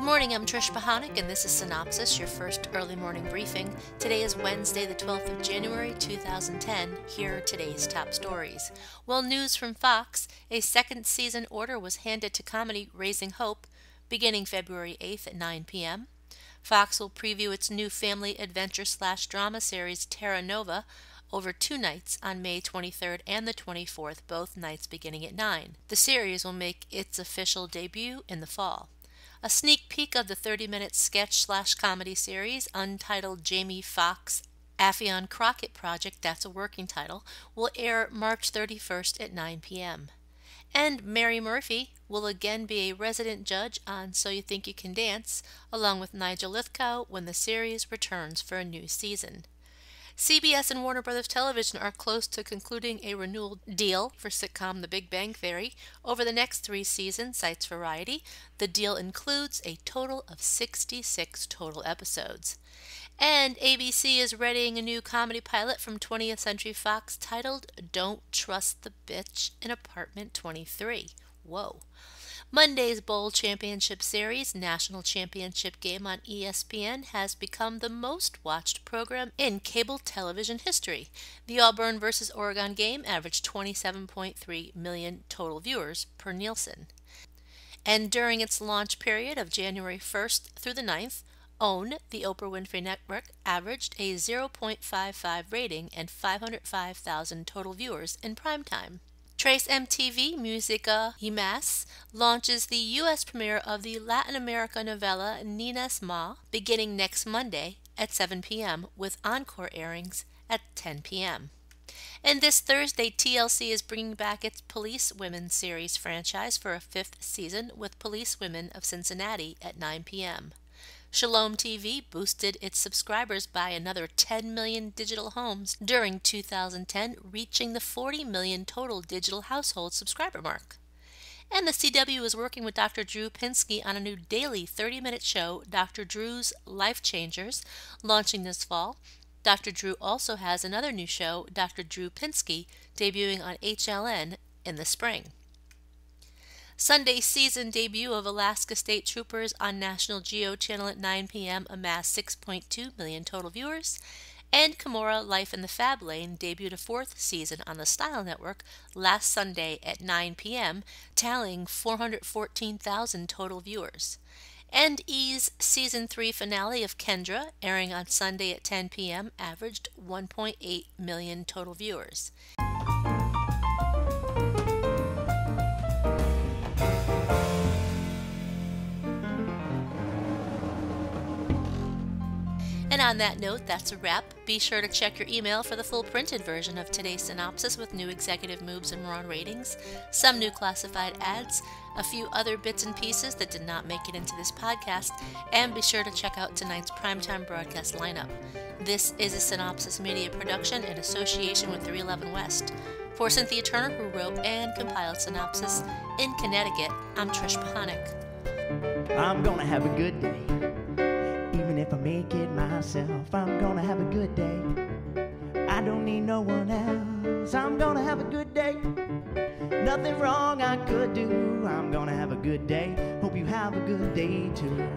Good morning, I'm Trish Pahanik, and this is Cynopsis, your first early morning briefing. Today is Wednesday, the 12th of January, 2010. Here are today's top stories. Well, news from Fox a second season order was handed to comedy Raising Hope beginning February 8th at 9 p.m. Fox will preview its new family adventure slash drama series Terra Nova over two nights on May 23rd and the 24th, both nights beginning at 9. The series will make its official debut in the fall. A sneak peek of the 30 minute sketch slash comedy series, untitled Jamie Foxx Affion Crockett Project, that's a working title, will air March 31st at 9 p.m. And Mary Murphy will again be a resident judge on So You Think You Can Dance, along with Nigel Lythgoe when the series returns for a new season. CBS and Warner Brothers Television are close to concluding a renewal deal for sitcom The Big Bang Theory over the next three seasons, cites Variety. The deal includes a total of 66 total episodes. And ABC is readying a new comedy pilot from 20th Century Fox titled Don't Trust the Bitch in Apartment 23. Whoa. Monday's Bowl Championship Series National Championship game on ESPN has become the most watched program in cable television history. The Auburn versus Oregon game averaged 27.3 million total viewers per Nielsen. And during its launch period of January 1st through the 9th, OWN, the Oprah Winfrey Network, averaged a 0.55 rating and 505,000 total viewers in prime time. Tr3s MTV Musica y Más launches the U.S. premiere of the Latin America novella Niñas Mal beginning next Monday at 7 p.m. with encore airings at 10 p.m. And this Thursday, TLC is bringing back its Police Women series franchise for a fifth season with Police Women of Cincinnati at 9 p.m. Shalom TV boosted its subscribers by another 10 million digital homes during 2010, reaching the 40 million total digital household subscriber mark. And the CW is working with Dr. Drew Pinsky on a new daily 30 minute show, Dr. Drew's Life Changers, launching this fall. Dr. Drew also has another new show, Dr. Drew Pinsky, debuting on HLN in the spring. Sunday season debut of Alaska State Troopers on National Geo Channel at 9 p.m. amassed 6.2 million total viewers. And Kimora Life in the Fab Lane debuted a fourth season on the Style Network last Sunday at 9 p.m., tallying 414,000 total viewers. And E's season 3 finale of Kendra, airing on Sunday at 10 p.m., averaged 1.8 million total viewers. And on that note, that's a wrap. Be sure to check your email for the full printed version of today's Cynopsis with new executive moves and raw ratings, some new classified ads, a few other bits and pieces that did not make it into this podcast, and be sure to check out tonight's primetime broadcast lineup. This is a Cynopsis Media production in association with 311 West. For Cynthia Turner, who wrote and compiled Cynopsis in Connecticut, I'm Trish Pahanik. I'm gonna have a good day if I make it myself, I'm gonna have a good day. I don't need no one else, I'm gonna have a good day. Nothing wrong I could do, I'm gonna have a good day. Hope you have a good day too.